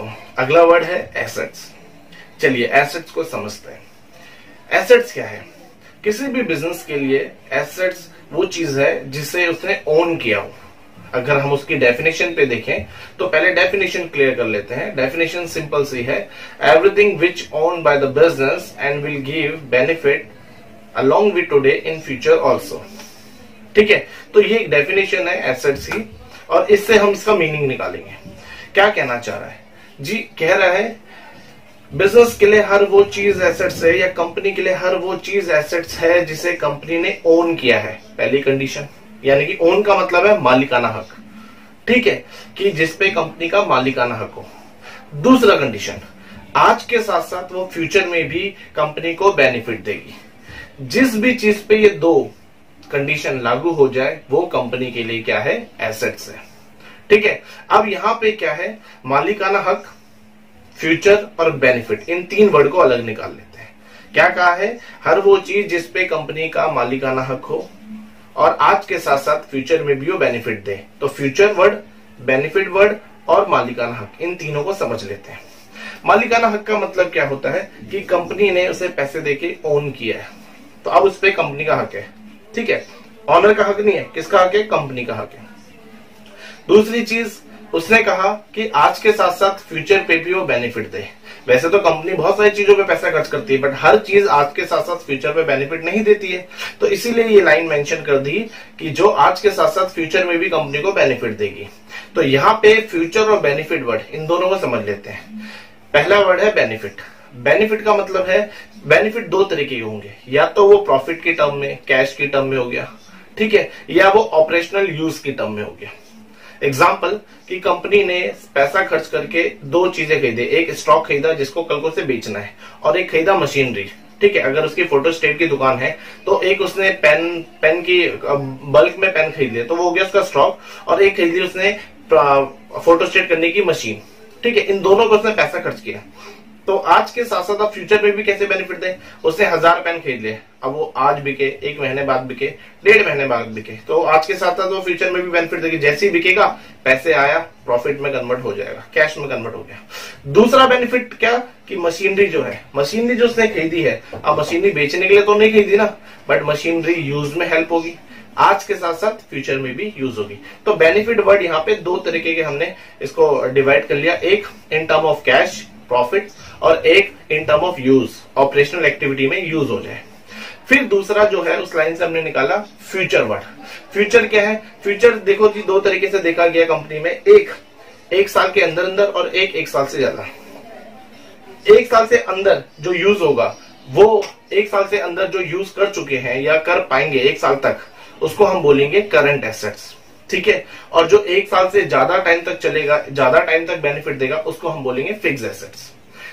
दोस्तों अगला वर्ड है एसेट्स चलिए एसेट्स को समझते हैं. एसेट्स क्या है? किसी भी बिज़नेस के लिए एसेट्स वो चीज़ है जिसे उसने ओन किया हो. अगर हम उसकी डेफिनेशन पे देखें तो पहले डेफिनेशन क्लियर कर लेते हैं. डेफिनेशन सिंपल सी है. Everything which own by the business and will give benefit along with today in future also ठीक है? तो ये एक डेफिनेशन है एसेट्स की. और इससे हम इसका मीनिंग निकालेंगे. क्या कहना चाह रहा है? जी, कह रहा है बिज़नेस के लिए हर वो चीज़ एसेट्स है या कंपनी के लिए हर वो चीज़ एसेट्स है जिसे कंपनी ने ओन किया है। पहली कंडीशन यानी कि ओन का मतलब है मालिकाना हक। ठीक है, कि जिसपे कंपनी का मालिकाना हक हो। दूसरा कंडीशन आज के साथ साथ वो फ्यूचर में भी कंपनी को बेनिफिट देगी। जिस भी चीज़ पे ये दो कंडीशन लागू हो जाए, वो कंपनी के लिए क्या है? एसेट्स है। ठीक है, अब यहाँ पे क्या है? मालिकाना हक फ्यूचर और बेनिफिट, इन तीन वर्ड को अलग निकाल लेते हैं। क्या कहा है? हर वो चीज़ जिसपे कंपनी का मालिकाना हक हो, और आज के साथ साथ फ्यूचर में भी वो बेनिफिट दे। तो फ्यूचर वर्ड, बेनिफिट वर्ड और मालिकाना हक, इन तीनों को समझ लेते हैं। मालिकाना हक का मतलब क्या होता है? कि कंपनी ने उसे पैसे देके ओन किया है। तो अब उस पर कंपनी का हक है। ठीक है? ऑनर का हक नहीं है। किसका हक है? कंपनी का हक है। दूसरी चीज़ उसने कहा कि आज के साथ साथ फ्यूचर पे भी वो बेनिफिट दे। वैसे तो कंपनी बहुत सारी चीज़ों पे पैसा खर्च करती है बट हर चीज़ आज के साथ साथ फ्यूचर पे बेनिफिट नहीं देती है। तो इसीलिए ये लाइन मेंशन कर दी कि जो आज के साथ साथ फ्यूचर में भी कंपनी को बेनिफिट देगी। तो यहाँ पे फ्यूचर और बेनिफिट वर्ड इन दोनों को समझ लेते हैं। पहला वर्ड है बेनिफिट बेनिफिट का मतलब है बेनिफिट दो तरीके के होंगे। या तो वो प्रॉफिट के टर्म में कैश की टर्म में हो गया, ठीक है? या वो ऑपरेशनल यूज़ की टर्म में हो गया। एग्ज़ाम्पल कि कंपनी ने पैसा खर्च करके दो चीज़ें खरीदे। एक स्टॉक खरीदा जिसको कल को से बेचना है, और एक खरीदा मशीनरी ठीक है, अगर उसकी फ़ोटो स्टेट की दुकान है तो एक उसने पेन पेन की बल्क में पेन खरीद तो वो हो गया उसका स्टॉक और एक खरीदी उसने फ़ोटो स्टेट करने की मशीन ठीक है, इन दोनों को उसने पैसा खर्च किया। तो आज के साथ साथ अब फ्यूचर में भी कैसे बेनिफिट दें? उसने हज़ार पेन खरीद लिए। अब वो आज बिके, एक महीने बाद बिके, डेढ़ महीने बाद बिके। तो आज के साथ साथ वो फ्यूचर में भी बेनिफिट देगी। जैसे ही बिकेगा, पैसे आया प्रॉफिट में कन्वर्ट हो जाएगा कैश में कन्वर्ट हो गया। दूसरा बेनिफिट क्या? कि मशीनरी जो है मशीनरी जो उसने खरीदी है, अब मशीनरी बेचने के लिए तो नहीं खरीदी ना बट मशीनरी यूज़ में हेल्प होगी। आज के साथ साथ फ्यूचर में भी यूज़ होगी। तो बेनिफिट वर्ड यहाँ पे दो तरीके के हमने इसको डिवाइड कर लिया। एक in term of cash profit और एक in term of use operational activity में यूज़ हो जाए। फिर दूसरा जो है, उस लाइन से हमने निकाला फ्यूचर वर्ड फ्यूचर क्या है? फ्यूचर देखो जी, दो तरीके से देखा गया कंपनी में। एक एक साल के अंदर अंदर और एक एक साल से ज़्यादा। एक साल से अंदर जो यूज़ होगा, वो एक साल से अंदर जो यूज़ कर चुके हैं या कर पाएँगे एक साल तक, उसको हम बोलेंगे करंट एसेट्स ठीक है? और जो एक साल से ज़्यादा टाइम तक चलेगा, ज़्यादा टाइम तक बेनिफिट देगा, उसको हम बोलेंगे फिक्स एसेट्स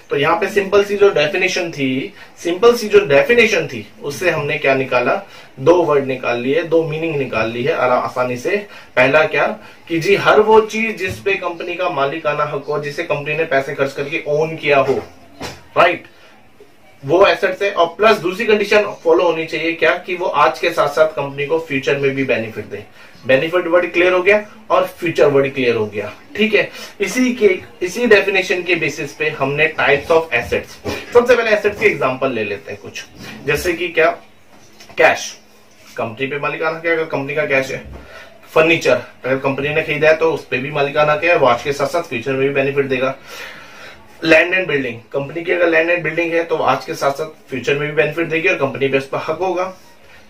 तो यहाँ पे सिंपल सी जो डेफिनेशन थी सिंपल सी जो डेफिनेशन थी, उससे हमने क्या निकाला? दो वर्ड निकाल लिए, दो मीनिंग निकाल ली है आसानी से। पहला क्या? कि जी हर वो चीज़ जिसपे कंपनी का मालिकाना हक हो, जिसे कंपनी ने पैसे खर्च करके ओन किया हो राइट वो एसेट्स है और प्लस दूसरी कंडीशन फॉलो होनी चाहिए क्या? कि वो आज के साथ साथ कंपनी को फ्यूचर में भी बेनिफिट दे। बेनिफिट वर्ड क्लियर हो गया और फ्यूचर वर्ड क्लियर हो गया। ठीक है? इसी के, इसी डेफिनेशन के बेसिस पे हमने टाइप्स ऑफ़ एसेट्स सबसे पहले एसेट्स के एग्जांपल ले लेते हैं कुछ। जैसे कि क्या? कैश कंपनी पे मालिकाना क्या अगर कंपनी का कैश है। फर्नीचर अगर कंपनी ने खरीदा है तो उस पर भी मालिकाना क्या है? वॉच के साथ साथ फ्यूचर में भी बेनिफिट देगा। लैंड एंड बिल्डिंग कंपनी की अगर लैंड एंड बिल्डिंग है तो आज के साथ साथ फ्यूचर में भी बेनिफिट देगी और कंपनी पे उस पर हक होगा।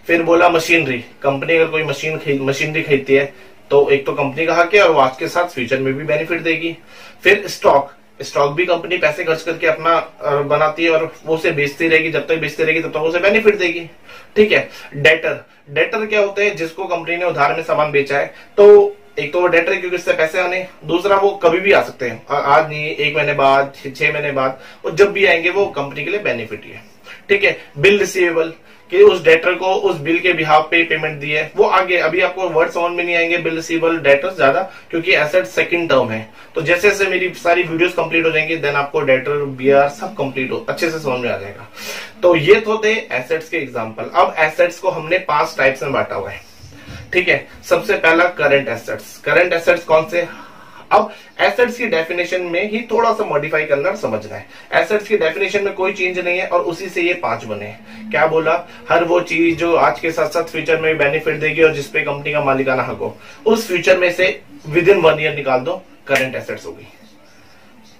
फिर बोला मशीनरी कंपनी अगर कोई मशीन मशीनरी खरीदती है तो एक तो कंपनी का हक है और आज के साथ फ्यूचर में भी बेनिफिट देगी। फिर स्टॉक स्टॉक भी कंपनी पैसे खर्च करके अपना बनाती है और वो उसे बेचती रहेगी। जब तक बेचती रहेगी, तब तक उसे बेनिफिट देगी। ठीक है? डेटर डेटर क्या होते हैं? जिसको कंपनी ने उधार में सामान बेचा है तो एक तो वो डेटर है क्योंकि इससे पैसे आने, दूसरा वो कभी भी आ सकते हैं। आज नहीं, एक महीने बाद, छह महीने बाद, वो जब भी आएँगे वो कंपनी के लिए बेनिफिट ही है। ठीक है? बिल रिसीवेबल कि उस डेटर को उस बिल के बिहाव पे पेमेंट दी है। वो आगे, अभी आपको वर्ड समझ में नहीं आएँगे बिल रिसीवेबल डेटर ज़्यादा, क्योंकि एसेट सेकंड टर्म है। तो जैसे जैसे मेरी सारी वीडियोस कंप्लीट हो जाएँगी देन आपको डेटर बीआर सब कंप्लीट हो, अच्छे से समझ में आ जाएगा। तो ये तो थे एसेट्स के एग्ज़ाम्पल अब एसेट्स को हमने पाँच टाइप्स में बांटा हुआ है। ठीक है, सबसे पहला करंट एसेट्स करंट एसेट्स कौन से? अब एसेट्स की डेफिनेशन में ही थोड़ा सा मॉडिफाई करना समझना है। एसेट्स की डेफिनेशन में कोई चेंज नहीं है और उसी से ये पाँच बने हैं। क्या बोला? हर वो चीज़ जो आज के साथ साथ फ्यूचर में बेनिफिट देगी और जिसपे कंपनी का मालिकाना हक हो। उस फ्यूचर में से विद इन वन ईयर निकाल दो करंट एसेट्स होगी।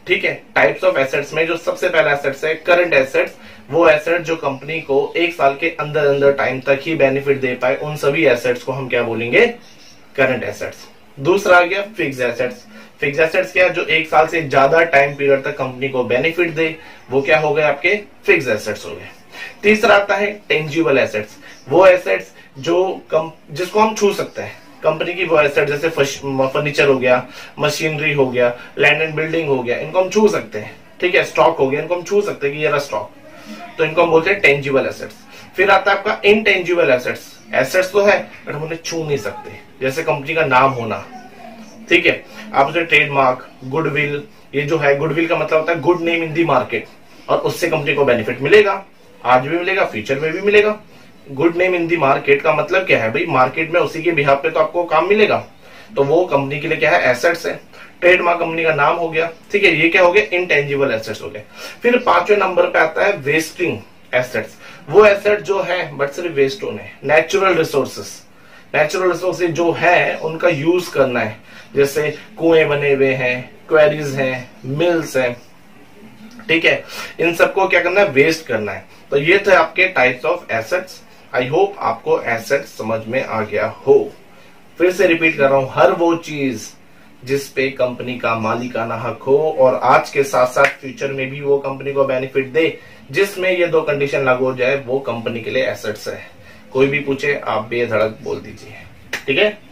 ठीक है टाइप्स ऑफ़ एसेट्स में जो सबसे पहला एसेट्स है करंट एसेट्स वो एसेट जो कंपनी को एक साल के अंदर अंदर टाइम तक ही बेनिफिट दे पाए, उन सभी एसेट्स को हम क्या बोलेंगे? करंट एसेट्स दूसरा आ गया फिक्स एसेट्स फिक्स एसेट्स क्या जो एक साल से ज़्यादा टाइम पीरियड तक कंपनी को बेनिफिट दे, वो क्या हो गए आपके? फिक्स एसेट्स हो गए. तीसरा आता है टेंजिबल एसेट्स वो एसेट्स जो कम जिसको हम छू सकते हैं. कंपनी की वो एसेट जैसे फर्नीचर हो गया मशीनरी हो गया लैंड एंड बिल्डिंग हो गया, इनको हम छू सकते हैं. ठीक है? स्टॉक हो गया, इनको हम छू सकते हैं कि ये रहा स्टॉक तो इनको हम बोलते हैं टेंजिबल एसेट्स फिर आता है आपका इनटेंजिबल एसेट्स एसेट्स तो है बट हम उन्हें छू नहीं सकते. जैसे कंपनी का नाम होना. ठीक है? आप उसे ट्रेडमार्क गुडविल ये जो है गुडविल का मतलब होता है good name in the market और उससे कंपनी को बेनिफिट मिलेगा. आज भी मिलेगा फ्यूचर में भी मिलेगा. Good name in the market का मतलब क्या है? भाई मार्केट में उसी के बिहार पे तो आपको काम मिलेगा. तो वो कंपनी के लिए क्या है? एसेट्स है. ट्रेडमार्क कंपनी का नाम हो गया। ठीक है, ये क्या हो गया? इनटेंजिबल एसेट्स हो गए फिर पाँचवें नंबर पे आता है वेस्टिंग एसेट्स वो एसेट जो है बट सिर्फ़ वेस्ट होने नेचुरल रिसोर्सेस नेचुरल रिसोर्सेज जो है, उनका यूज़ करना है। जैसे कुएँ बने हुए हैं क्वेरीज हैं मिल्स हैं। ठीक है, इन सबको क्या करना है? वेस्ट करना है। तो ये थे आपके types of assets I hope आपको एसेट समझ में आ गया हो। फिर से रिपीट कर रहा हूँ, हर वो चीज़ जिस पे कंपनी का मालिकाना हक हो और आज के साथ साथ फ्यूचर में भी वो कंपनी को बेनिफिट दे, जिसमें ये दो कंडीशन लागू हो जाए, वो कंपनी के लिए एसेट्स है। कोई भी पूछे, आप बेधड़क बोल दीजिए। ठीक है?